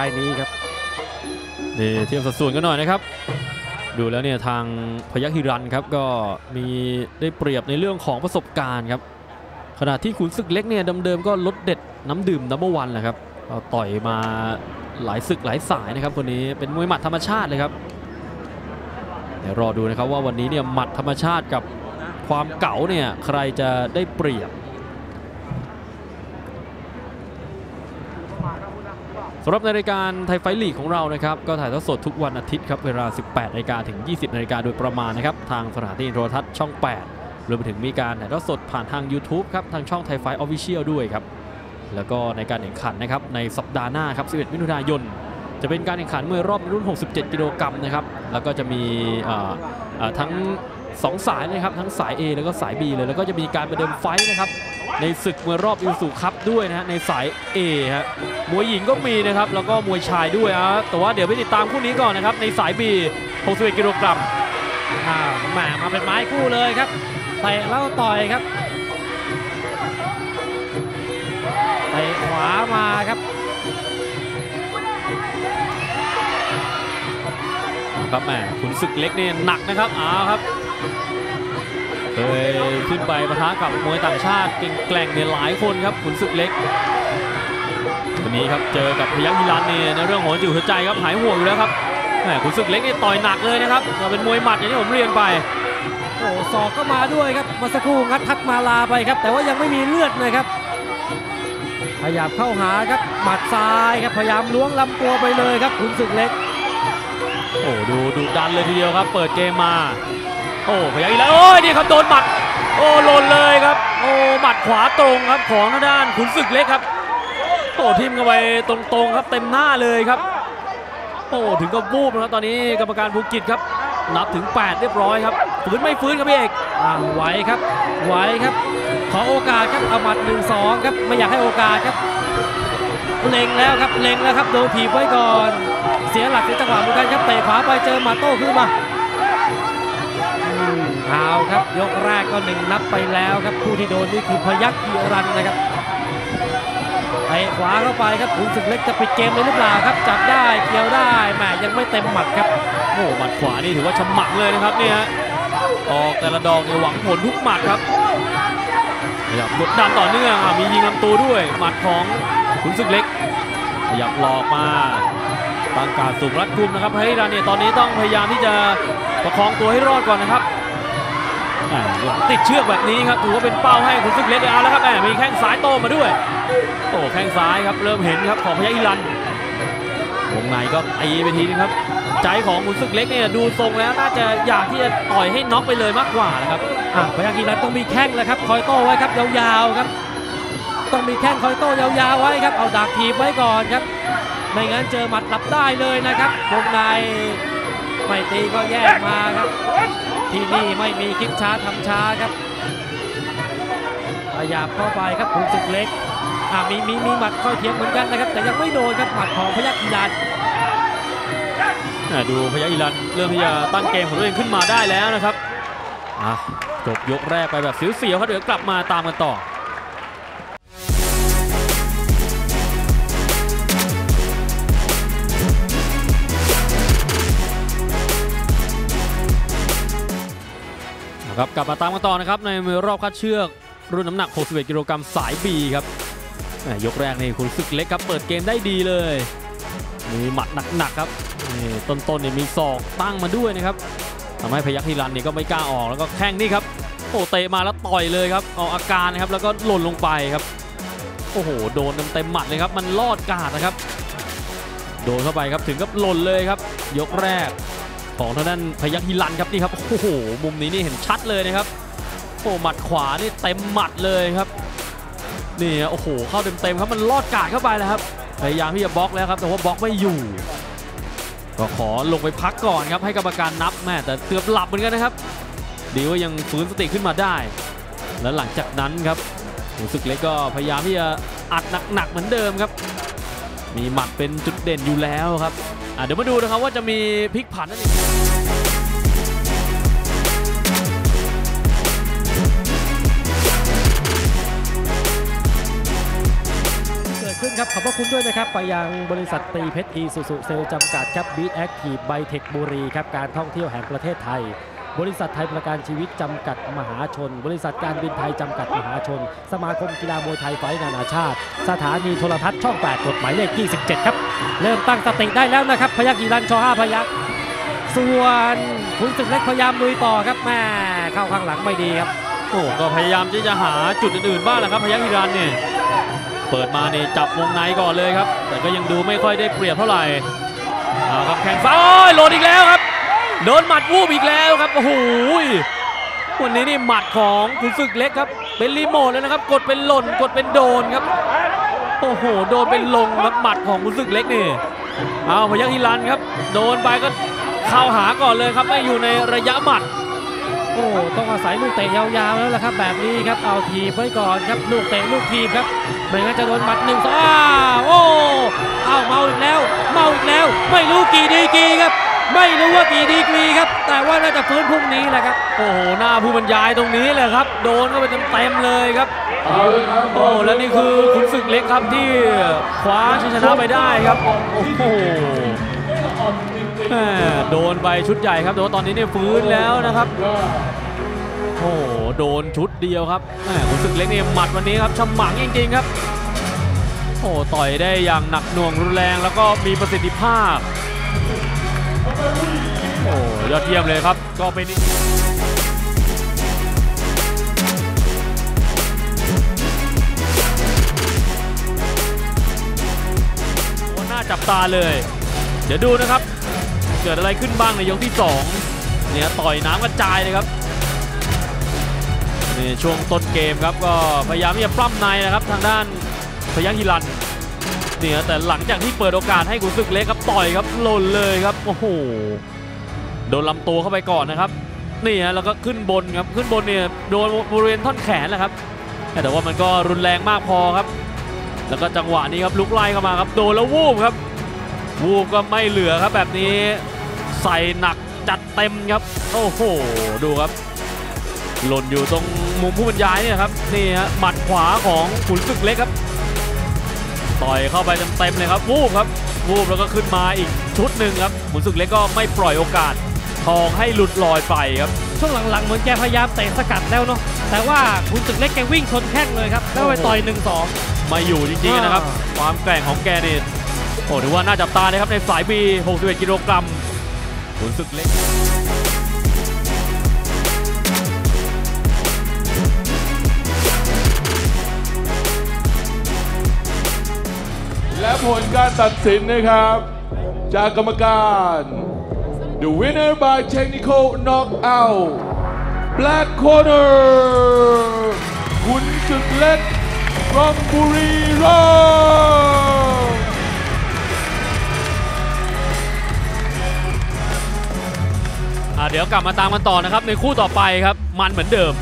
รายนี้ครับนี่เทียบสัดส่วนกันหน่อยนะครับ ดูแล้วเนี่ยทางพยัคฆ์ฮิรันครับก็มีได้เปรียบในเรื่องของประสบการณ์ครับขณะที่ขุนศึกเล็กเนี่ยเดิมๆก็ลดเด็ดน้ำดื่มน้ำวันแหละครับต่อยมาหลายศึกหลายสายนะครับคนนี้เป็นมวยหมัดธรรมชาติเลยครับเดี๋ยวรอดูนะครับว่าวันนี้เนี่ยหมัดธรรมชาติกับความเก๋าเนี่ยใครจะได้เปรียบ สำหรับในรายการ Thai Fight League ของเรานะครับก็ถ่ายทอดสดทุกวันอาทิตย์ครับเวลา 18นาฬิกาถึง 20นาฬิกาโดยประมาณนะครับทางสถานีโทรทัศน์ช่อง 8 รวมไปถึงมีการถ่ายทอดสดผ่านทาง YouTube ครับทางช่อง Thai Fight Official ด้วยครับแล้วก็ในการแข่งขันนะครับในสัปดาห์หน้าครับ 11 มิถุนายน จะเป็นการแข่งขันมวยรอบรุ่น 67 กิโลกรัมนะครับแล้วก็จะมีเอ่อเอ่อทั้ง 2 สายนะครับทั้งสาย A แล้วก็สาย B เลยแล้วก็จะมีการประเดิมไฟต์นะครับ ในศึกมวยรอบอิวสุคัพด้วยนะฮะในสาย A ฮะมวยหญิงก็มีนะครับแล้วก็มวยชายด้วยอะแต่ว่าเดี๋ยวไปติดตามคู่นี้ก่อนนะครับในสาย B 61กิโลกรัมอ้าแหมมาเป็นไม้คู่เลยครับเตะแล้วต่อยครับเตะขวามาครับครับแหมขุนศึกเล็กเนี่ยหนักนะครับอ้าวครับ เคยขึ้นไปปะทะกับมวยต่างชาติเก่งแกร่งเนี่ยหลายคนครับขุนศึกเล็กวันนี้ครับเจอกับพยัคฆ์ฮิรันเนี่ยในเรื่องของจิตหัวใจครับหายห่วงอยู่แล้วครับแหมขุนศึกเล็กนี่ต่อยหนักเลยนะครับก็เป็นมวยหมัดอย่างที่ผมเรียนไปโอ้ศอกก็มาด้วยครับเมื่อสักครู่งัดทักมาลาไปครับ แต่ว่ายังไม่มีเลือดนะครับพยายามเข้าหาครับหมัดซ้ายครับพยายามล้วงลำตัวไปเลยครับขุนศึกเล็ก โอ้ดูดุดันเลยทีเดียวครับ เปิดเกมมา โอ้พยัคฆ์อีกแล้วโอ้ยนี่ครับโดนหมัดโอ้หล่นเลยครับโอ้หมัดขวาตรงครับของทางด้านขุนศึกเล็กครับโอ้ทิมเข้าไปตรงๆครับเต็มหน้าเลยครับโอ้ถึงกับวูบนะครับตอนนี้กรรมการภูกิจครับ นับถึง 8 เรียบร้อยครับฟื้นไม่ฟื้นครับพี่เอกอ่าไหวครับไหวครับขอโอกาสครับเอาหมัดหนึ่งสองครับไม่อยากให้โอกาสครับเล็งแล้วครับเล็งแล้วครับโดนถีบไว้ก่อน เสียหลักเสียจังหวะเหมือนกันครับเตะขวาไปเจอมัดโต้ขึ้นมา เอาครับ ยกแรกก็หนึ่งนับไปแล้วครับผู้ที่โดนนี่คือพยัคฆ์ฮิรันนะครับเตะขวาเข้าไปครับขุนศึกเล็กจะปิดเกมเลยหรือเปล่าครับจับได้เกี่ยวได้แหมยังไม่เต็มหมัดครับโอ้หมัดขวานี่ถือว่าฉมักเลยนะครับเนี่ยออกแต่ละดอกเนี่ยหวังผลทุกหมัดครับขยับกดดันต่อเนื่องอะมียิงลำตัวด้วยหมัดของขุนศึกเล็กขยับหลอกมาตั้งการสูงรัดกุมนะครับให้ดานเนี่ยตอนนี้ต้องพยายามที่จะประคองตัวให้รอดก่อนนะครับ ติดเชือกแบบนี้ครับถือว่าเป็นเป้าให้ขุนศึกเล็กเอาแล้วครับแหมมีแข้งซ้ายโต้มาด้วย โอ้แข้งซ้ายครับเริ่มเห็นครับของพยัคฆ์อิรันวงในก็ตีไปทีนึงครับ ใจของขุนศึกเล็กเนี่ยดูทรงแล้วน่าจะอยากที่จะต่อยให้น็อกไปเลยมากกว่านะครับพยัคฆ์ฮิรันต้องมีแข้งแล้วครับคอยโต้ไว้ครับยาวๆครับ ต้องมีแข้งคอยโต้ยาวๆไว้ครับเอาดักทีบไว้ก่อนครับไม่งั้นเจอหมัดหลับได้เลยนะครับวงในไม่ตีก็แยกมาครับ ที่นี่ไม่มีคิดช้าทำช้าครับพยายามเข้าไปครับขุนศึกเล็กอะมีมีมีหมัดค่อยเทียงเหมือนกันนะครับ แต่ยังไม่โดนครับหมัดของพยัคฆ์อิรันอะดูพยัคฆ์อิรันเริ่มที่จะตั้งเกมของตัวเองขึ้นมาได้แล้วนะครับอะจบยกแรกไปแบบเสียวๆเขาเดี๋ยวกลับมาตามกันต่อ ครับกลับมาตามกันต่อนะครับในมวยรอบคัดเชือกรุ่นน้ำหนัก 61 กิโลกรัมสาย B ครับยกแรกนี่คุณศึกเล็กครับเปิดเกมได้ดีเลย มีหมัดหนักๆครับนี่ต้นๆเนี่ยมีศอกตั้งมาด้วยนะครับทำให้พยัคฆ์ฮิรันเนี่ยก็ไม่กล้าออกแล้วก็แข้งนี่ครับโอ้เตะมาแล้วต่อยเลยครับเอาอาการนะครับแล้วก็หล่นลงไปครับโอ้โหโดนเต็มๆหมัดเลยครับมันลอดกาดนะครับ โดนเข้าไปครับถึงกับหล่นเลยครับ ยกแรก ของทางด้านพยัคฆ์ฮิรันครับนี่ครับโอ้โหมุมนี้นี่เห็นชัดเลยนะครับโอ้หมัดขวานี่เต็มหมัดเลยครับนี่โอ้โหเข้าเต็มๆครับมันลอดกาดเข้าไปแล้วครับพยายามที่จะบล็อกแล้วครับแต่ว่าบล็อกไม่อยู่ ก็ขอลงไปพักก่อนครับให้กรรมการนับแม่แต่เกือบหลับเหมือนกันนะครับ ดีว่ายังฟื้นสติขึ้นมาได้ แล้วหลังจากนั้นครับรู้สึกเล็กก็พยายามที่จะอัดหนักๆเหมือนเดิมครับ มีหมัดเป็นจุดเด่นอยู่แล้วครับ เดี๋ยวมาดูนะครับว่าจะมีพลิกผันนั่นเองเกิดขึ้นครับขอบพระคุณด้วยนะครับ ไปยังบริษัทตรีเพชรอีซูซุเซลส์จำกัดครับ BEAT Active ไบเทคบุรีครับ การท่องเที่ยวแห่งประเทศไทย บริษัทไทยประกันชีวิตจำกัดมหาชน บริษัทการบินไทยจำกัดมหาชน สมาคมกีฬามวยไทยไฟท์นานาชาติ สถานีโทรทัศน์ช่อง 8 กดหมายเลข 27 ครับ เริ่มตั้งสติได้แล้วนะครับ พยัคฆ์หิรัญ ช.ห้าพยัคฆ์ส่วนขุนศึกเล็กพยายามลุยต่อครับแม่เข้าข้างหลังไม่ดีครับ โอ้ก็พยายามที่จะหาจุดอื่นๆบ้างแหละครับ พยัคฆ์ฮิรันเนี่ยเปิดมาเนี่ยจับวงในก่อนเลยครับ แต่ก็ยังดูไม่ค่อยได้เปรียบเท่าไหร่เอาครับแข่งซ้ายโหลดอีกแล้วครับ โดนหมัดวูบอีกแล้วครับโอ้โหวันนี้นี่หมัดของขุนศึกเล็กครับ เป็นรีโมทแล้วนะครับ กดเป็นหล่นกดเป็นโดนครับ โอ้โห โดนเป็นลงครับหมัดของขุนศึกเล็กนี่เอาพยัคฆ์ฮิรันครับ โดนไปก็เข้าหาก่อนเลยครับไม่อยู่ในระยะหมัด โอ้ต้องอาศัยลูกเตะยาวๆแล้วล่ะครับ แบบนี้ครับเอาทีไว้ก่อนครับลูกเตะลูกทีครับไม่งั้นจะโดนหมัดหนึ่งสองอ้าวโอ้อ้าวเมาอีกแล้ว เมาอีกแล้ว ไม่รู้กี่ดีกรีครับ ไม่รู้ว่ากี่ดีกรีครับ แต่ว่าน่าจะฟื้นพรุ่งนี้แหละครับ โอ้โห หน้าผู้บรรยายตรงนี้เลยครับ โดนเข้าไปเต็มๆเลยครับ โอ้แล้วนี่คือขุนศึกเล็กครับที่คว้าชัยชนะไปได้ครับ โอ้โหโดนไปชุดใหญ่ครับแต่ว่าตอนนี้เนี่ยฟื้นแล้วนะครับ โอ้โห โดนชุดเดียวครับขุนศึกเล็กเนี่ยหมัดวันนี้ครับฉมังจริงๆครับ โอ้ต่อยได้อย่างหนักหน่วงรุนแรงแล้วก็มีประสิทธิภาพ โอ้ยอดเยี่ยมเลยครับ ก็เป็นอีกโอ้น่าจับตาเลย เดี๋ยวดูนะครับ เกิดอะไรขึ้นบ้างในยกที่ 2 เนี่ยต่อยน้ำกระจายเลยครับนี่ช่วงต้นเกมครับก็พยายามที่จะปล้ำในนะครับทางด้านพยัคฆ์ฮิรัน เนี่ยแต่หลังจากที่เปิดโอกาสให้กุนศึกเล็กครับต่อยครับหล่นเลยครับโอ้โหโดนลำตัวเข้าไปก่อนนะครับนี่ฮะแล้วก็ขึ้นบนครับขึ้นบนเนี่ยโดนบริเวณท่อนแขนแหละครับแต่ว่ามันก็รุนแรงมากพอครับ แล้วก็จังหวะนี้ครับลุกไล่เข้ามาครับโดนแล้ววูบครับ วูบก็ไม่เหลือครับแบบนี้ใส่หนักจัดเต็มครับ โอ้โหดูครับ หล่นอยู่ตรงมุมผู้บรรยายเนี่ยครับนี่ฮะหมัดขวาของขุนศึกเล็กครับ ต่อยเข้าไปเต็มๆเลยครับวูบครับวูบแล้วก็ขึ้นมาอีกชุดหนึ่งครับขุนศึกเล็กก็ไม่ปล่อยโอกาสทองให้หลุดลอยไปครับช่วงหลังๆเหมือนแกพยายามเตะสกัดแล้วเนาะแต่ว่าคุณศึกเล็กแกวิ่งชนแข้งเลยครับแล้วไปต่อยหนึ่งสองไม่อยู่จริงๆนะครับอ่าความแกร่งของแกนี่โอ้ถือว่าน่าจับตาเลยครับในสายบี 61 กิโลกรัมขุนศึกเล็ก และผลการตัดสินนะครับ จากกรรมการ The winner by technical knockout Black corner คุณศึกเล็ก from บุรีรัมย์อ่าเดี๋ยวกลับมาตามกันต่อนะครับ ในคู่ต่อไปครับ มันเหมือนเดิม